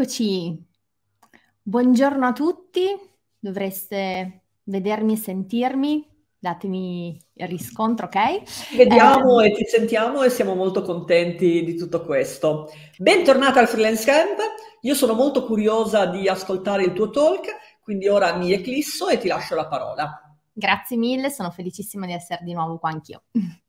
Eccoci, buongiorno a tutti, dovreste vedermi e sentirmi, datemi il riscontro, ok? Vediamo eh, e ti sentiamo e siamo molto contenti di tutto questo. Bentornata al Freelance Camp, io sono molto curiosa di ascoltare il tuo talk, quindi ora mi eclisso e ti lascio la parola. Grazie mille, sono felicissima di essere di nuovo qua anch'io.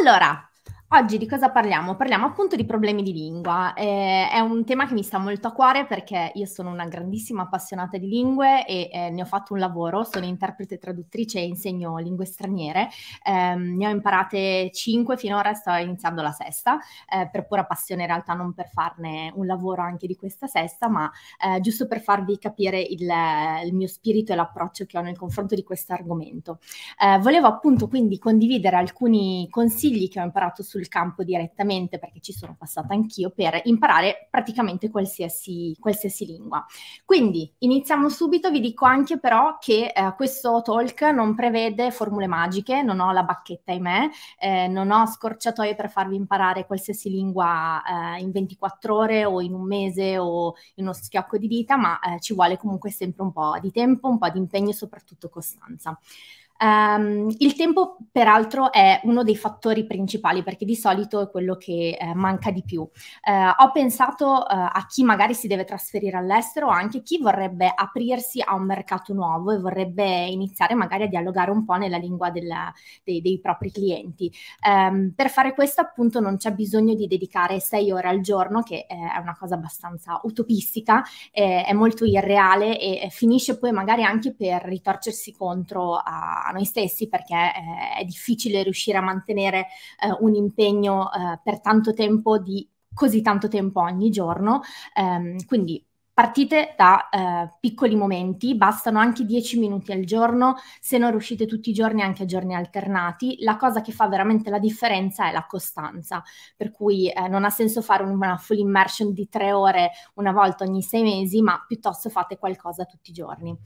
Allora, Oggi di cosa parliamo? Parliamo appunto di problemi di lingua. Eh, è un tema che mi sta molto a cuore perché io sono una grandissima appassionata di lingue e eh, ne ho fatto un lavoro, sono interprete traduttrice e insegno lingue straniere. Eh, ne ho imparate cinque finora e sto iniziando la sesta, eh, per pura passione in realtà, non per farne un lavoro anche di questa sesta, ma eh, giusto per farvi capire il, il, mio spirito e l'approccio che ho nel confronto di questo argomento. Eh, volevo appunto quindi condividere alcuni consigli che ho imparato sul sul campo direttamente, perché ci sono passata anch'io, per imparare praticamente qualsiasi, qualsiasi lingua. Quindi iniziamo subito, vi dico anche però che eh, questo talk non prevede formule magiche, non ho la bacchetta in me, eh, non ho scorciatoie per farvi imparare qualsiasi lingua eh, in 24 ore o in un mese o in uno schiocco di dita, ma eh, ci vuole comunque sempre un po' di tempo, un po' di impegno e soprattutto costanza. Um, il tempo, peraltro, è uno dei fattori principali perché di solito è quello che eh, manca di più. Uh, ho pensato uh, a chi magari si deve trasferire all'estero, anche chi vorrebbe aprirsi a un mercato nuovo e vorrebbe iniziare magari a dialogare un po' nella lingua della, dei, dei, propri clienti. Um, per fare questo, appunto, non c'è bisogno di dedicare sei ore al giorno, che è una cosa abbastanza utopistica, è, è molto irreale e, e finisce poi magari anche per ritorcersi contro a noi stessi perché eh, è difficile riuscire a mantenere eh, un impegno eh, per tanto tempo di così tanto tempo ogni giorno. Ehm, quindi Partite da eh, piccoli momenti, bastano anche 10 minuti al giorno, se non riuscite tutti i giorni anche a giorni alternati. La cosa che fa veramente la differenza è la costanza, per cui eh, non ha senso fare una full immersion di tre ore una volta ogni sei mesi, ma piuttosto fate qualcosa tutti i giorni.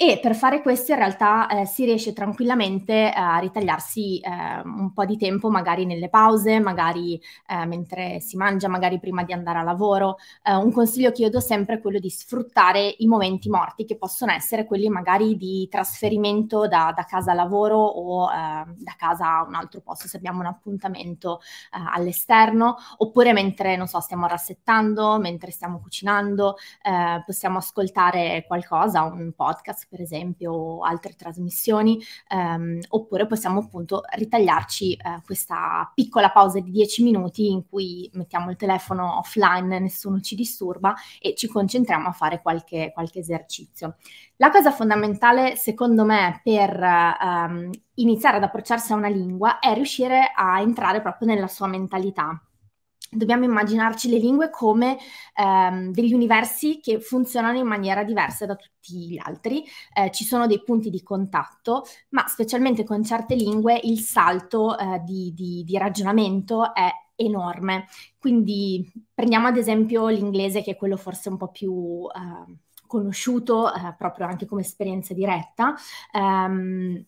E per fare questo in realtà eh, si riesce tranquillamente a ritagliarsi eh, un po' di tempo, magari nelle pause, magari eh, mentre si mangia, magari prima di andare a lavoro. Eh, un consiglio che io do sempre è quello di sfruttare i momenti morti, che possono essere quelli magari di trasferimento da, da casa a lavoro o eh, da casa a un altro posto, se abbiamo un appuntamento eh, all'esterno, oppure mentre, non so, stiamo rassettando, mentre stiamo cucinando, possiamo ascoltare qualcosa, un podcast per esempio, o altre trasmissioni, ehm, oppure possiamo appunto ritagliarci eh, questa piccola pausa di 10 minuti in cui mettiamo il telefono offline, nessuno ci disturba e ci concentriamo a fare qualche, qualche esercizio. La cosa fondamentale, secondo me, per ehm, iniziare ad approcciarsi a una lingua è riuscire a entrare proprio nella sua mentalità dobbiamo immaginarci le lingue come ehm, degli universi che funzionano in maniera diversa da tutti gli altri. Eh, ci sono dei punti di contatto, ma specialmente con certe lingue il salto eh, di, di, di, ragionamento è enorme. Quindi prendiamo ad esempio l'inglese, che è quello forse un po' più... Eh, conosciuto proprio anche come esperienza diretta, um,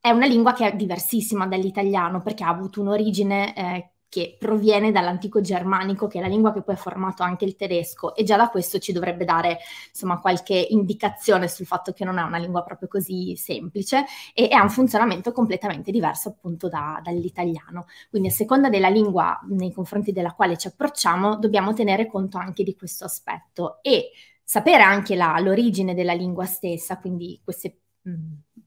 è una lingua che è diversissima dall'italiano perché ha avuto un'origine eh, che proviene dall'antico germanico, che è la lingua che poi ha formato anche il tedesco, e già da questo ci dovrebbe dare insomma qualche indicazione sul fatto che non è una lingua proprio così semplice e, ha un funzionamento completamente diverso appunto da, dall'italiano. Quindi a seconda della lingua nei confronti della quale ci approcciamo, dobbiamo tenere conto anche di questo aspetto e sapere anche la, l'origine della lingua stessa, quindi queste mh,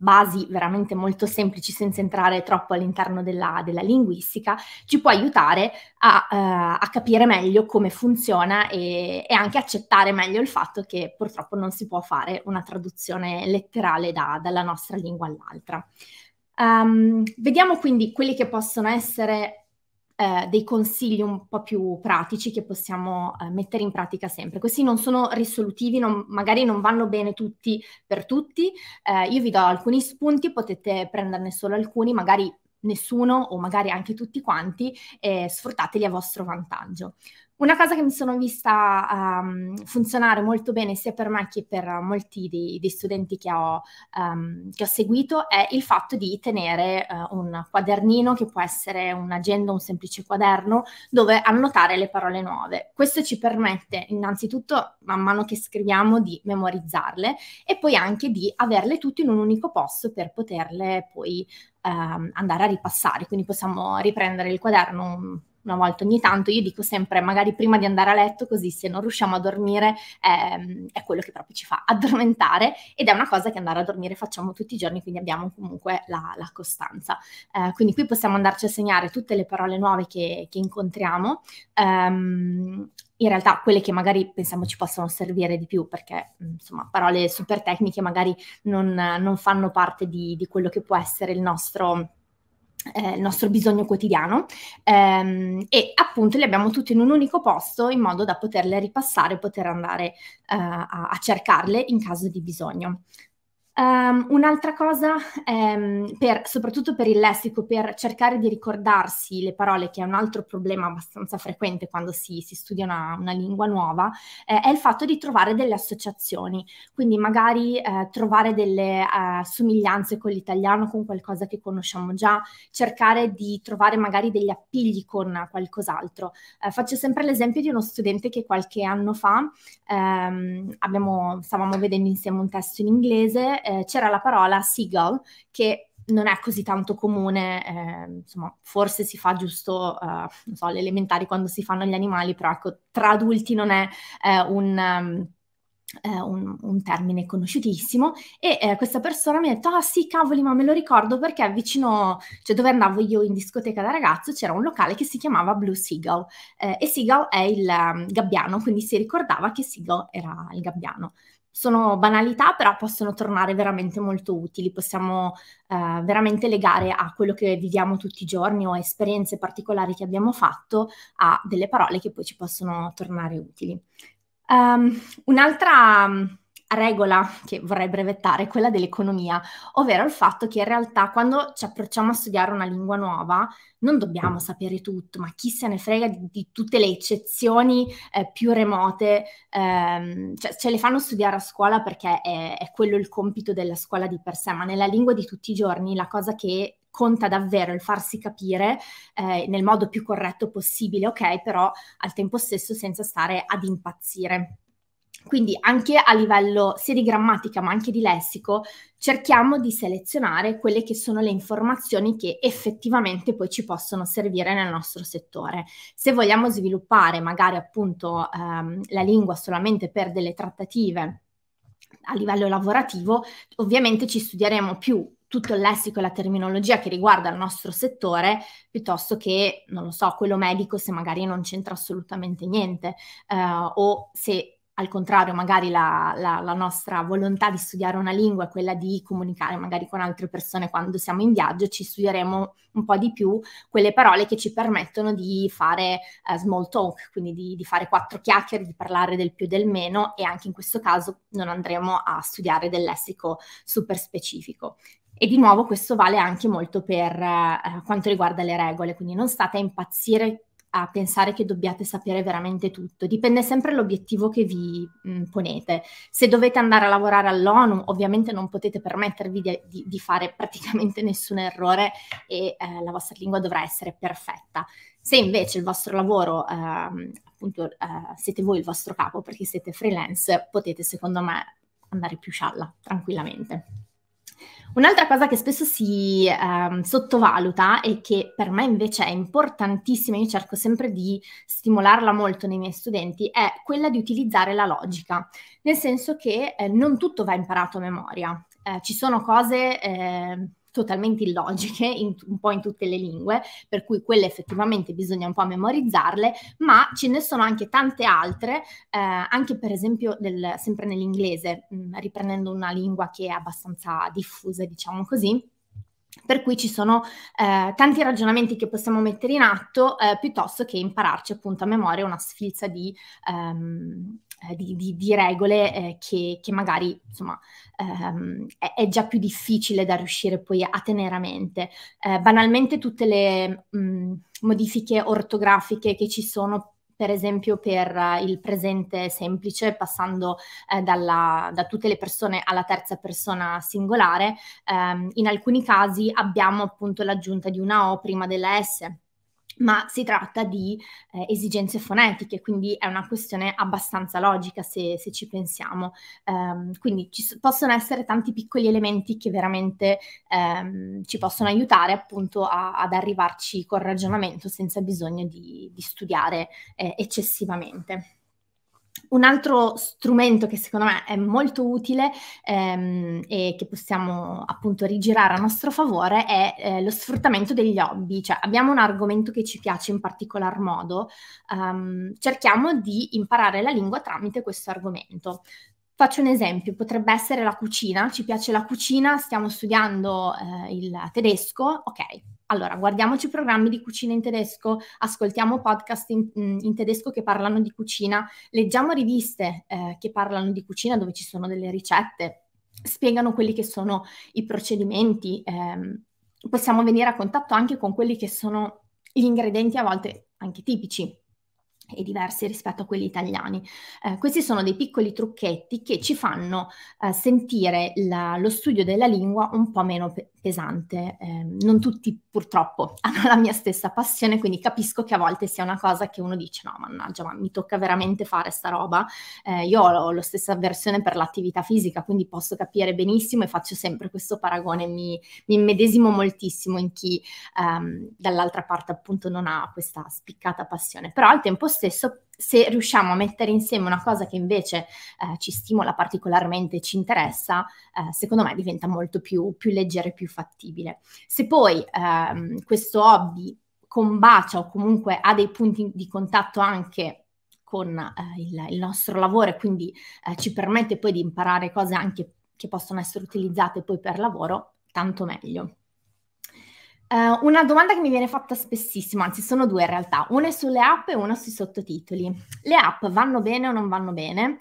basi veramente molto semplici senza entrare troppo all'interno della, della linguistica, ci può aiutare a, uh, a capire meglio come funziona e, e, anche accettare meglio il fatto che purtroppo non si può fare una traduzione letterale da, dalla nostra lingua all'altra. Um, vediamo quindi quelli che possono essere eh, dei consigli un po' più pratici che possiamo eh, mettere in pratica sempre. Questi non sono risolutivi, non, magari non vanno bene tutti per tutti. Eh, io vi do alcuni spunti, potete prenderne solo alcuni, magari nessuno o magari anche tutti quanti, e sfruttateli a vostro vantaggio. Una cosa che mi sono vista um, funzionare molto bene sia per me che per molti dei, dei studenti che ho, um, che ho, seguito è il fatto di tenere uh, un quadernino che può essere un'agenda, un semplice quaderno dove annotare le parole nuove. Questo ci permette innanzitutto man mano che scriviamo di memorizzarle e poi anche di averle tutte in un unico posto per poterle poi uh, andare a ripassare. Quindi possiamo riprendere il quaderno una volta ogni tanto, io dico sempre magari prima di andare a letto così se non riusciamo a dormire ehm, è quello che proprio ci fa addormentare ed è una cosa che andare a dormire facciamo tutti i giorni, quindi abbiamo comunque la, la costanza. Eh, quindi qui possiamo andarci a segnare tutte le parole nuove che, che incontriamo. Um, in realtà quelle che magari pensiamo ci possono servire di più perché insomma parole super tecniche magari non, non fanno parte di, di quello che può essere il nostro eh, il nostro bisogno quotidiano ehm, e appunto li abbiamo tutti in un unico posto in modo da poterle ripassare, poter andare eh, a, a cercarle in caso di bisogno. Um, un'altra cosa, um, per, soprattutto per il lessico, per cercare di ricordarsi le parole, che è un altro problema abbastanza frequente quando si, si studia una, una, lingua nuova, eh, è il fatto di trovare delle associazioni, quindi magari eh, trovare delle eh, somiglianze con l'italiano, con qualcosa che conosciamo già, cercare di trovare magari degli appigli con qualcos'altro. Eh, faccio sempre l'esempio di uno studente che qualche anno fa ehm, abbiamo, stavamo vedendo insieme un testo in inglese eh, c'era la parola seagull che non è così tanto comune, eh, insomma, forse si fa giusto, uh, non so, elementari quando si fanno gli animali, però ecco, tra adulti non è eh, un... Um, eh, un, un, termine conosciutissimo. E eh, questa persona mi ha detto ah sì cavoli ma me lo ricordo perché vicino cioè dove andavo io in discoteca da ragazzo c'era un locale che si chiamava Blue Seagull eh, e Seagull è il um, gabbiano quindi si ricordava che Seagull era il gabbiano sono banalità, però possono tornare veramente molto utili. Possiamo eh, veramente legare a quello che viviamo tutti i giorni o a esperienze particolari che abbiamo fatto a delle parole che poi ci possono tornare utili. Um, un'altra regola che vorrei brevettare quella dell'economia, ovvero il fatto che in realtà quando ci approcciamo a studiare una lingua nuova non dobbiamo sapere tutto, ma chi se ne frega di, di tutte le eccezioni eh, più remote, ehm, cioè, ce le fanno studiare a scuola perché è, è quello il compito della scuola di per sé, ma nella lingua di tutti i giorni la cosa che conta davvero il farsi capire eh, nel modo più corretto possibile, ok, però al tempo stesso senza stare ad impazzire. Quindi anche a livello sia di grammatica ma anche di lessico cerchiamo di selezionare quelle che sono le informazioni che effettivamente poi ci possono servire nel nostro settore. Se vogliamo sviluppare magari appunto ehm, la lingua solamente per delle trattative a livello lavorativo, ovviamente ci studieremo più tutto il lessico e la terminologia che riguarda il nostro settore, piuttosto che, non lo so, quello medico se magari non c'entra assolutamente niente, eh, o se al contrario, magari la, la, la, nostra volontà di studiare una lingua è quella di comunicare magari con altre persone quando siamo in viaggio, ci studieremo un po' di più quelle parole che ci permettono di fare uh, small talk, quindi di, di, fare quattro chiacchiere, di parlare del più e del meno e anche in questo caso non andremo a studiare del lessico super specifico. E di nuovo questo vale anche molto per uh, quanto riguarda le regole, quindi non state a impazzire a pensare che dobbiate sapere veramente tutto. Dipende sempre dall'obiettivo che vi mh, mm, ponete. Se dovete andare a lavorare all'ONU, ovviamente non potete permettervi di, di, di fare praticamente nessun errore e eh, la vostra lingua dovrà essere perfetta. Se invece il vostro lavoro, eh, appunto, eh, siete voi il vostro capo perché siete freelance, potete secondo me andare più scialla tranquillamente. Un'altra cosa che spesso si ehm, sottovaluta e che per me invece è importantissima, io cerco sempre di stimolarla molto nei miei studenti, è quella di utilizzare la logica, nel senso che eh, non tutto va imparato a memoria. Eh, ci sono cose... Eh, totalmente illogiche in, un po' in tutte le lingue, per cui quelle effettivamente bisogna un po' memorizzarle, ma ce ne sono anche tante altre, eh, anche per esempio del, sempre nell'inglese, mh, mm, riprendendo una lingua che è abbastanza diffusa, diciamo così. Per cui ci sono eh, tanti ragionamenti che possiamo mettere in atto eh, piuttosto che impararci appunto a memoria una sfilza di, um, eh, di, di, di regole eh, che, che, magari insomma ehm, è, è, già più difficile da riuscire poi a tenere a mente. Eh, banalmente tutte le mh, modifiche ortografiche che ci sono per esempio per il presente semplice, passando eh, dalla, da tutte le persone alla terza persona singolare, ehm, in alcuni casi abbiamo appunto l'aggiunta di una O prima della S ma si tratta di eh, esigenze fonetiche, quindi è una questione abbastanza logica se, se ci pensiamo. Um, quindi ci possono essere tanti piccoli elementi che veramente um, ci possono aiutare appunto a, ad arrivarci col ragionamento senza bisogno di, di studiare eh, eccessivamente. Un altro strumento che secondo me è molto utile ehm, e che possiamo appunto rigirare a nostro favore è eh, lo sfruttamento degli hobby, cioè abbiamo un argomento che ci piace in particolar modo, um, cerchiamo di imparare la lingua tramite questo argomento. Faccio un esempio, potrebbe essere la cucina, ci piace la cucina, stiamo studiando eh, il tedesco, ok, allora, guardiamoci programmi di cucina in tedesco, ascoltiamo podcast in, mm, in tedesco che parlano di cucina, leggiamo riviste eh, che parlano di cucina dove ci sono delle ricette, spiegano quelli che sono i procedimenti, ehm, possiamo venire a contatto anche con quelli che sono gli ingredienti a volte anche tipici e diversi rispetto a quelli italiani. Eh, questi sono dei piccoli trucchetti che ci fanno eh, sentire la, lo studio della lingua un po' meno pe- pesante. Eh, non tutti purtroppo hanno la mia stessa passione, quindi capisco che a volte sia una cosa che uno dice no, mannaggia, ma mi tocca veramente fare sta roba. Eh, io ho, la stessa avversione per l'attività fisica, quindi posso capire benissimo e faccio sempre questo paragone, mi, mi immedesimo moltissimo in chi ehm, dall'altra parte appunto non ha questa spiccata passione, però al tempo stesso se riusciamo a mettere insieme una cosa che invece eh, ci stimola particolarmente e ci interessa, eh, secondo me diventa molto più, più leggero e più fattibile. Se poi ehm, questo hobby combacia o comunque ha dei punti di contatto anche con eh, il, il, nostro lavoro e quindi eh, ci permette poi di imparare cose anche che possono essere utilizzate poi per lavoro, tanto meglio. Uh, una domanda che mi viene fatta spessissimo, anzi sono due in realtà, una è sulle app e una sui sottotitoli. Le app vanno bene o non vanno bene?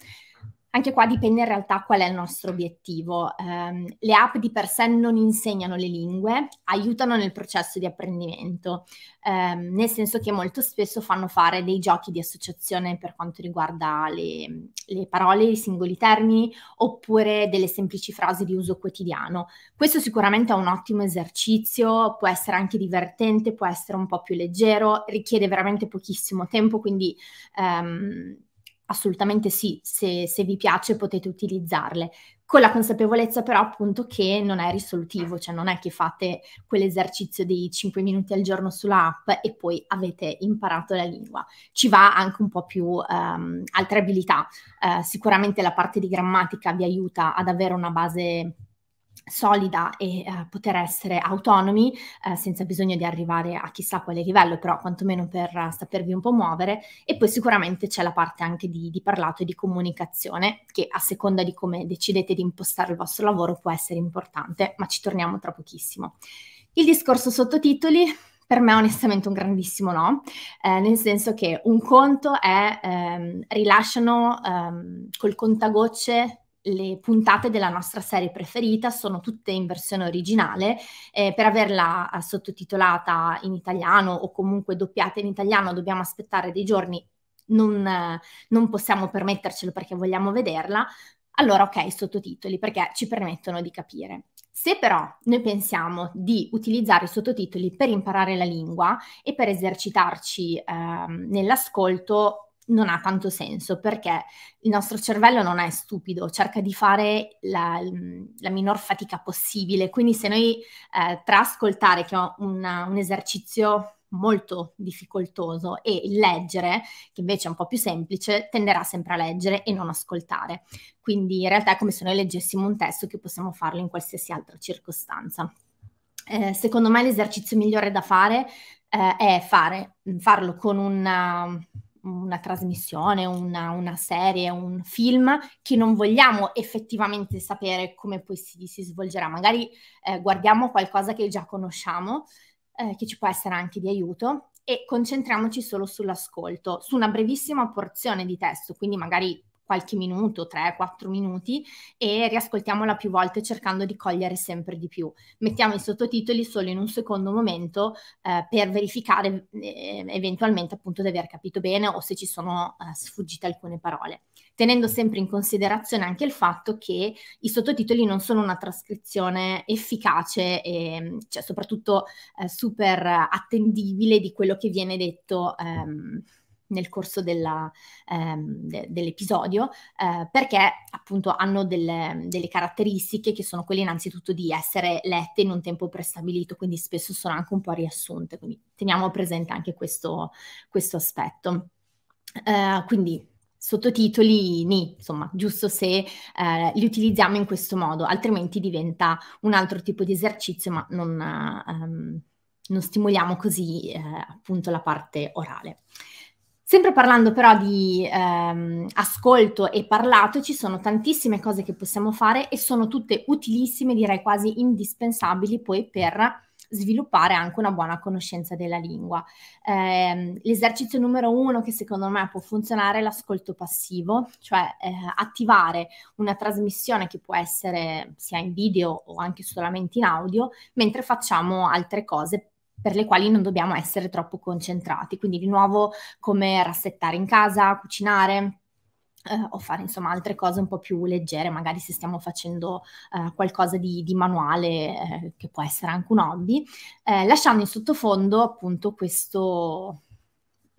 Anche qua dipende in realtà qual è il nostro obiettivo. Um, le app di per sé non insegnano le lingue, aiutano nel processo di apprendimento, um, nel senso che molto spesso fanno fare dei giochi di associazione per quanto riguarda le, le parole, i singoli termini, oppure delle semplici frasi di uso quotidiano. Questo sicuramente è un ottimo esercizio, può essere anche divertente, può essere un po' più leggero, richiede veramente pochissimo tempo, quindi... Um, assolutamente sì, se, se, vi piace potete utilizzarle, con la consapevolezza però appunto che non è risolutivo, cioè non è che fate quell'esercizio di 5 minuti al giorno sulla app e poi avete imparato la lingua. Ci va anche un po' più um, altre abilità, uh, sicuramente la parte di grammatica vi aiuta ad avere una base solida e uh, poter essere autonomi uh, senza bisogno di arrivare a chissà quale livello, però quantomeno per uh, sapervi un po' muovere. E poi sicuramente c'è la parte anche di, di, parlato e di comunicazione che a seconda di come decidete di impostare il vostro lavoro può essere importante, ma ci torniamo tra pochissimo. Il discorso sottotitoli per me onestamente un grandissimo no, eh, nel senso che un conto è ehm, rilasciano ehm, col contagocce le puntate della nostra serie preferita sono tutte in versione originale. Eh, per averla eh, sottotitolata in italiano o comunque doppiata in italiano dobbiamo aspettare dei giorni, non, eh, non possiamo permettercelo perché vogliamo vederla. Allora, ok, sottotitoli perché ci permettono di capire. Se però noi pensiamo di utilizzare i sottotitoli per imparare la lingua e per esercitarci eh, nell'ascolto, non ha tanto senso perché il nostro cervello non è stupido, cerca di fare la, la minor fatica possibile. Quindi se noi eh, tra ascoltare, che è un esercizio molto difficoltoso, e leggere, che invece è un po' più semplice, tenderà sempre a leggere e non ascoltare. Quindi in realtà è come se noi leggessimo un testo che possiamo farlo in qualsiasi altra circostanza. Eh, secondo me l'esercizio migliore da fare eh, è fare, farlo con una una trasmissione, una, una, serie, un film che non vogliamo effettivamente sapere come poi si, si svolgerà. Magari eh, guardiamo qualcosa che già conosciamo, eh, che ci può essere anche di aiuto, e concentriamoci solo sull'ascolto, su una brevissima porzione di testo, quindi magari qualche minuto, 3-4 minuti, e riascoltiamola più volte cercando di cogliere sempre di più. Mettiamo i sottotitoli solo in un secondo momento eh, per verificare eh, eventualmente appunto di aver capito bene o se ci sono eh, sfuggite alcune parole, tenendo sempre in considerazione anche il fatto che i sottotitoli non sono una trascrizione efficace e cioè, soprattutto eh, super attendibile di quello che viene detto. Ehm, nel corso della, ehm, de- dell'episodio, eh, perché appunto hanno delle, delle, caratteristiche che sono quelle innanzitutto di essere lette in un tempo prestabilito, quindi spesso sono anche un po' riassunte, quindi teniamo presente anche questo, questo aspetto. Eh, quindi sottotitoli ni, insomma, giusto se eh, li utilizziamo in questo modo, altrimenti diventa un altro tipo di esercizio, ma non, um, non stimoliamo così eh, appunto la parte orale. Sempre parlando però di ehm, ascolto e parlato, ci sono tantissime cose che possiamo fare e sono tutte utilissime, direi quasi indispensabili poi per sviluppare anche una buona conoscenza della lingua. Eh, l'esercizio numero uno che secondo me può funzionare è l'ascolto passivo, cioè eh, attivare una trasmissione che può essere sia in video o anche solamente in audio, mentre facciamo altre cose per le quali non dobbiamo essere troppo concentrati. Quindi di nuovo come rassettare in casa, cucinare, eh, o fare insomma altre cose un po' più leggere, magari se stiamo facendo eh, qualcosa di, di manuale eh, che può essere anche un hobby, eh, lasciando in sottofondo appunto questo,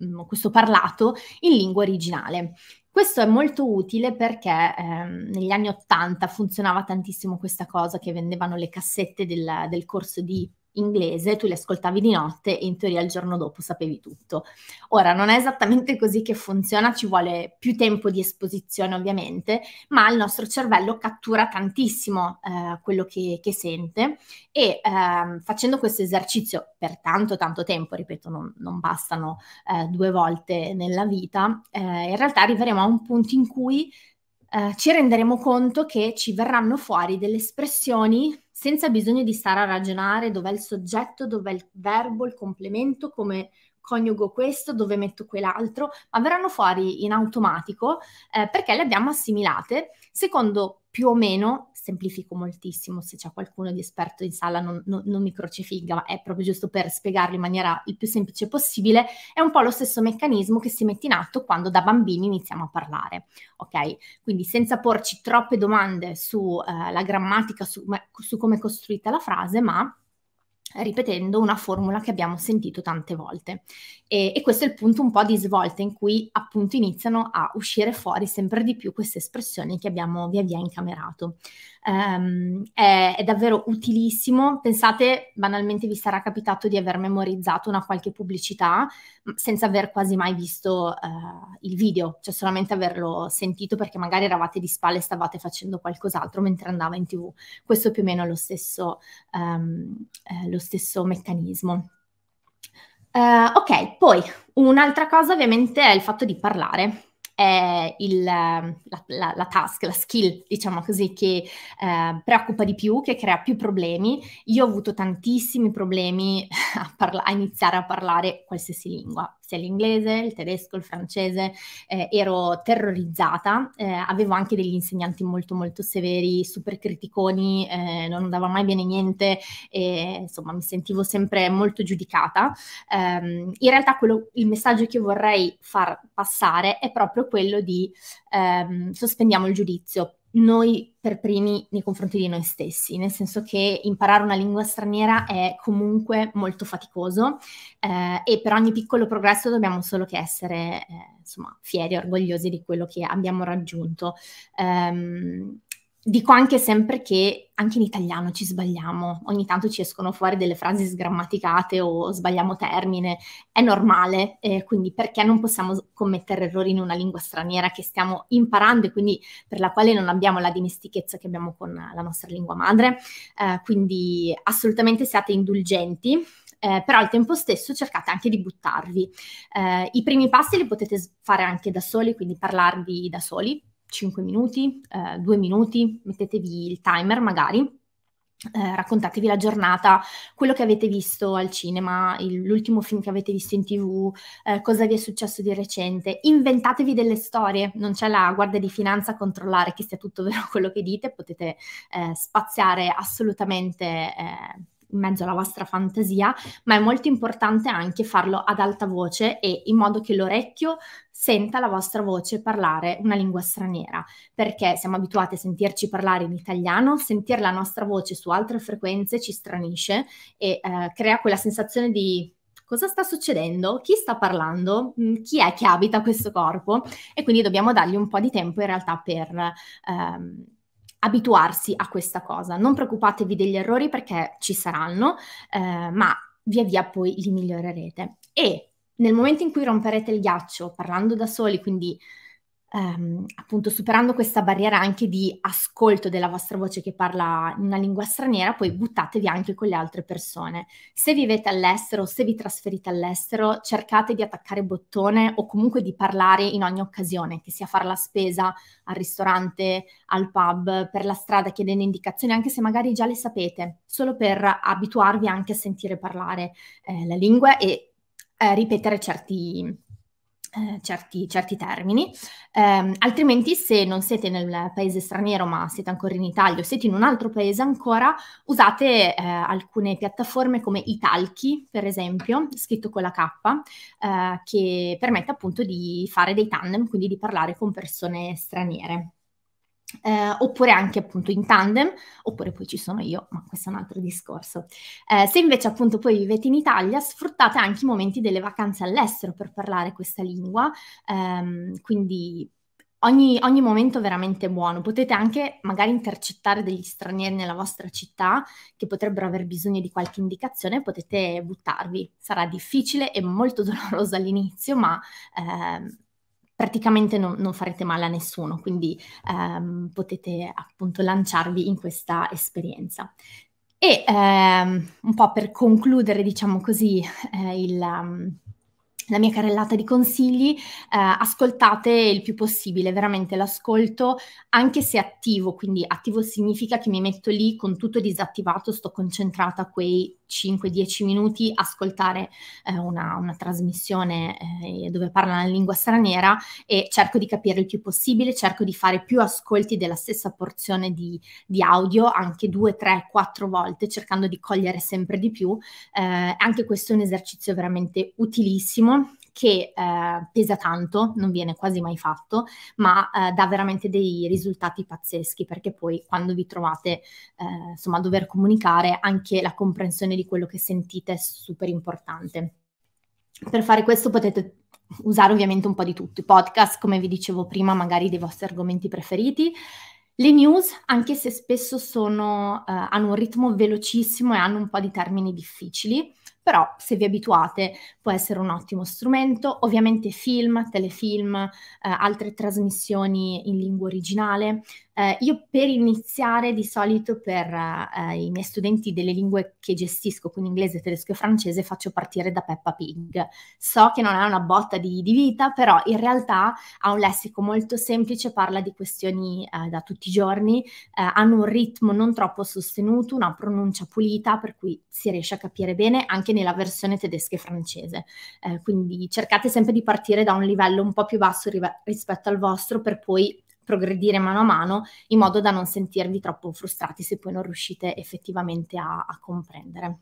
mm, questo parlato in lingua originale. Questo è molto utile perché ehm, negli anni Ottanta funzionava tantissimo questa cosa che vendevano le cassette del, del corso di inglese, tu li ascoltavi di notte e in teoria il giorno dopo sapevi tutto. Ora, non è esattamente così che funziona, ci vuole più tempo di esposizione ovviamente, ma il nostro cervello cattura tantissimo eh, quello che, che, sente e eh, facendo questo esercizio per tanto tanto tempo, ripeto, non, non bastano eh, due volte nella vita, eh, in realtà arriveremo a un punto in cui eh, ci renderemo conto che ci verranno fuori delle espressioni senza bisogno di stare a ragionare dov'è il soggetto, dov'è il verbo, il complemento, come coniugo questo, dove metto quell'altro, ma verranno fuori in automatico eh, perché le abbiamo assimilate secondo più o meno, semplifico moltissimo, se c'è qualcuno di esperto in sala non, non, non mi crocifigga, ma è proprio giusto per spiegarlo in maniera il più semplice possibile, è un po' lo stesso meccanismo che si mette in atto quando da bambini iniziamo a parlare, ok? Quindi senza porci troppe domande sulla eh, grammatica, su, su come è costruita la frase, ma ripetendo una formula che abbiamo sentito tante volte. E, e, questo è il punto un po' di svolta in cui appunto iniziano a uscire fuori sempre di più queste espressioni che abbiamo via via incamerato um, è, è, davvero utilissimo. Pensate, banalmente vi sarà capitato di aver memorizzato una qualche pubblicità senza aver quasi mai visto uh, il video, cioè solamente averlo sentito perché magari eravate di spalle e stavate facendo qualcos'altro mentre andava in tv. Questo più o meno è lo stesso, um, eh, lo stesso meccanismo. Uh, ok, poi un'altra cosa ovviamente è il fatto di parlare è il, la, la, la, task, la skill, diciamo così, che eh, preoccupa di più, che crea più problemi. Io ho avuto tantissimi problemi a, parla- a iniziare a parlare qualsiasi lingua, sia l'inglese, il tedesco, il francese, eh, ero terrorizzata, eh, avevo anche degli insegnanti molto molto severi, super criticoni, eh, non andava mai bene niente e insomma mi sentivo sempre molto giudicata. Um, in realtà quello, il messaggio che vorrei far passare è proprio quello di um, sospendiamo il giudizio noi per primi nei confronti di noi stessi, nel senso che imparare una lingua straniera è comunque molto faticoso eh, e per ogni piccolo progresso dobbiamo solo che essere eh, insomma, fieri, orgogliosi di quello che abbiamo raggiunto. Um, Dico anche sempre che anche in italiano ci sbagliamo, ogni tanto ci escono fuori delle frasi sgrammaticate o sbagliamo termine, è normale, eh, quindi perché non possiamo commettere errori in una lingua straniera che stiamo imparando e quindi per la quale non abbiamo la dimestichezza che abbiamo con la nostra lingua madre? Eh, quindi assolutamente siate indulgenti. Eh, però al tempo stesso cercate anche di buttarvi. Eh, I primi passi li potete fare anche da soli, quindi parlarvi da soli, 5 minuti, eh, 2 minuti, mettetevi il timer magari eh, raccontatevi la giornata, quello che avete visto al cinema, il, l'ultimo film che avete visto in tv, eh, cosa vi è successo di recente. Inventatevi delle storie, non c'è la guardia di finanza a controllare che sia tutto vero quello che dite, potete eh, spaziare assolutamente eh, in mezzo alla vostra fantasia, ma è molto importante anche farlo ad alta voce e in modo che l'orecchio senta la vostra voce parlare una lingua straniera, perché siamo abituati a sentirci parlare in italiano, sentire la nostra voce su altre frequenze ci stranisce e eh, crea quella sensazione di cosa sta succedendo, chi sta parlando, mm, chi è che abita questo corpo? E quindi dobbiamo dargli un po' di tempo in realtà per... Ehm, abituarsi a questa cosa. Non preoccupatevi degli errori perché ci saranno, eh, ma via via poi li migliorerete. E nel momento in cui romperete il ghiaccio parlando da soli, quindi ehm, appunto superando questa barriera anche di ascolto della vostra voce che parla in una lingua straniera, poi buttatevi anche con le altre persone. Se vivete all'estero, se vi trasferite all'estero, cercate di attaccare bottone o comunque di parlare in ogni occasione, che sia fare la spesa al ristorante, al pub, per la strada chiedendo indicazioni, anche se magari già le sapete, solo per abituarvi anche a sentire parlare eh, la lingua e eh, ripetere certi, eh, certi, certi, termini, eh, altrimenti se non siete nel paese straniero ma siete ancora in Italia o siete in un altro paese ancora, usate eh, alcune piattaforme come Italki, per esempio, scritto con la K, eh, che permette appunto di fare dei tandem, quindi di parlare con persone straniere eh, oppure anche appunto in tandem, oppure poi ci sono io, ma questo è un altro discorso. Eh, se invece appunto poi vivete in Italia, sfruttate anche i momenti delle vacanze all'estero per parlare questa lingua, ehm, quindi ogni, ogni momento veramente buono. Potete anche magari intercettare degli stranieri nella vostra città che potrebbero aver bisogno di qualche indicazione, potete buttarvi. Sarà difficile e molto doloroso all'inizio, ma... Ehm, praticamente non, non, farete male a nessuno, quindi ehm, potete appunto lanciarvi in questa esperienza. E ehm, un po' per concludere, diciamo così, eh, il, um, la mia carrellata di consigli, eh, ascoltate il più possibile, veramente l'ascolto anche se attivo, quindi attivo significa che mi metto lì con tutto disattivato, sto concentrata quei 5-10 minuti ascoltare eh, una, una, trasmissione eh, dove parla una lingua straniera e cerco di capire il più possibile, cerco di fare più ascolti della stessa porzione di, di audio, anche 2, 3, 4 volte, cercando di cogliere sempre di più. Eh, anche questo è un esercizio veramente utilissimo che eh, pesa tanto, non viene quasi mai fatto, ma eh, dà veramente dei risultati pazzeschi perché poi quando vi trovate eh, insomma a dover comunicare anche la comprensione di quello che sentite è super importante. Per fare questo potete usare ovviamente un po' di tutto, i podcast come vi dicevo prima, magari dei vostri argomenti preferiti, le news, anche se spesso sono, eh, hanno un ritmo velocissimo e hanno un po' di termini difficili, però se vi abituate può essere un ottimo strumento. Ovviamente film, telefilm, eh, altre trasmissioni in lingua originale. Eh, io per iniziare di solito per eh, i miei studenti delle lingue che gestisco, quindi inglese, tedesco e francese, faccio partire da Peppa Pig. So che non è una botta di, di vita, però in realtà ha un lessico molto semplice, parla di questioni eh, da tutti i giorni, eh, hanno un ritmo non troppo sostenuto, una pronuncia pulita, per cui si riesce a capire bene anche nella versione tedesca e francese. Eh, quindi cercate sempre di partire da un livello un po' più basso rive- rispetto al vostro per poi progredire mano a mano in modo da non sentirvi troppo frustrati se poi non riuscite effettivamente a, a comprendere.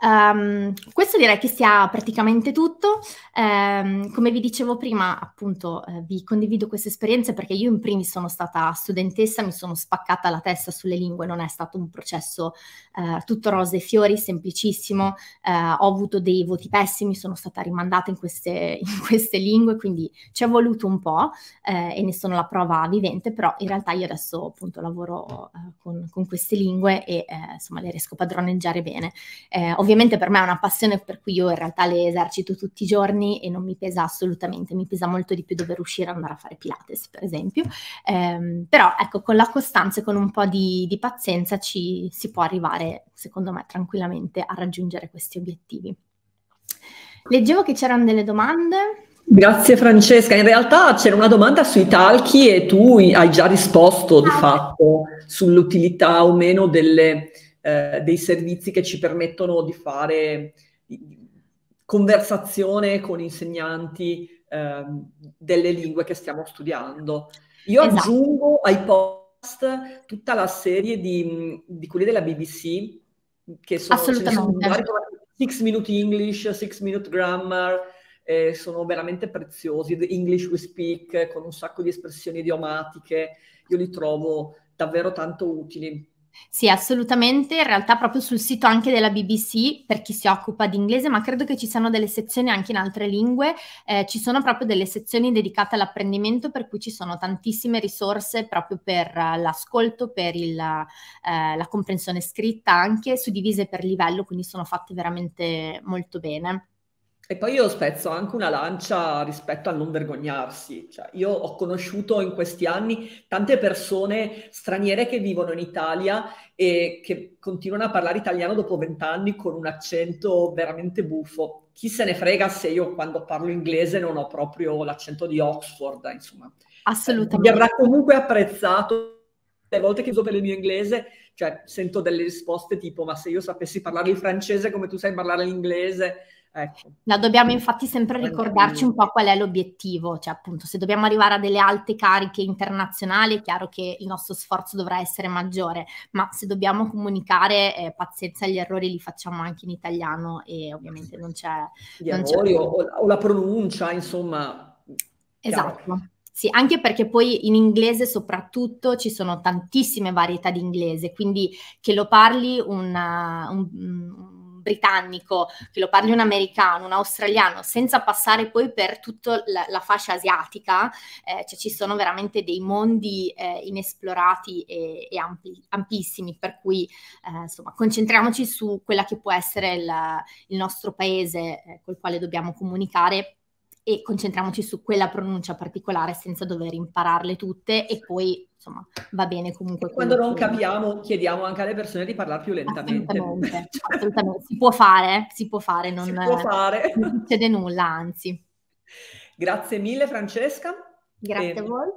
Um, questo direi che sia praticamente tutto. Um, come vi dicevo prima, appunto, eh, vi condivido queste esperienze perché io in primis sono stata studentessa, mi sono spaccata la testa sulle lingue, non è stato un processo uh, tutto rose e fiori, semplicissimo. Uh, ho avuto dei voti pessimi, sono stata rimandata in queste, in queste lingue, quindi ci è voluto un po' eh, e ne sono la prova vivente, però in realtà io adesso appunto lavoro uh, con, con, queste lingue e eh, insomma le riesco a padroneggiare bene. Eh, ovviamente per me è una passione per cui io in realtà le esercito tutti i giorni e non mi pesa assolutamente, mi pesa molto di più dover uscire e andare a fare Pilates, per esempio. Eh, però ecco, con la costanza e con un po' di, di pazienza ci si può arrivare, secondo me, tranquillamente a raggiungere questi obiettivi. Leggevo che c'erano delle domande. Grazie Francesca. In realtà c'era una domanda sui talchi e tu hai già risposto di ah, fatto sull'utilità o meno delle, eh, dei servizi che ci permettono di fare conversazione con insegnanti eh, delle lingue che stiamo studiando. Io esatto. aggiungo ai post tutta la serie di, di quelli della BBC che sono, Assolutamente. Sono 6 Minute English, 6 Minute Grammar, eh, sono veramente preziosi. The English We Speak, con un sacco di espressioni idiomatiche, io li trovo davvero tanto utili. Sì, assolutamente. In realtà proprio sul sito anche della BBC, per chi si occupa di inglese, ma credo che ci siano delle sezioni anche in altre lingue, eh, ci sono proprio delle sezioni dedicate all'apprendimento, per cui ci sono tantissime risorse proprio per uh, l'ascolto, per il, uh, la comprensione scritta, anche suddivise per livello, quindi sono fatte veramente molto bene. E poi io spezzo anche una lancia rispetto al non vergognarsi. Cioè, io ho conosciuto in questi anni tante persone straniere che vivono in Italia e che continuano a parlare italiano dopo vent'anni con un accento veramente buffo. Chi se ne frega se io quando parlo inglese non ho proprio l'accento di Oxford, insomma. Assolutamente. Mi avrà comunque apprezzato le volte che uso per il mio inglese, cioè sento delle risposte tipo ma se io sapessi parlare il francese come tu sai parlare l'inglese Ecco. La dobbiamo infatti sempre ricordarci un po' qual è l'obiettivo, cioè appunto se dobbiamo arrivare a delle alte cariche internazionali è chiaro che il nostro sforzo dovrà essere maggiore, ma se dobbiamo comunicare eh, pazienza, gli errori li facciamo anche in italiano e ovviamente non c'è... Gli non errori c'è... O, o, la pronuncia, insomma. Esatto. Chiaro. Sì, anche perché poi in inglese soprattutto ci sono tantissime varietà di inglese, quindi che lo parli una, un, un britannico, che lo parli un americano, un australiano, senza passare poi per tutta la, la fascia asiatica, eh, cioè ci sono veramente dei mondi eh, inesplorati e, e ampi, ampissimi, per cui eh, insomma concentriamoci su quella che può essere il, il nostro paese eh, col quale dobbiamo comunicare e concentriamoci su quella pronuncia particolare senza dover impararle tutte e poi insomma va bene comunque. Quando non capiamo chiediamo anche alle persone di parlare più lentamente. Assolutamente, assolutamente. si può fare, si può fare, non, può fare. non succede nulla, anzi. Grazie mille Francesca. Grazie e... a voi.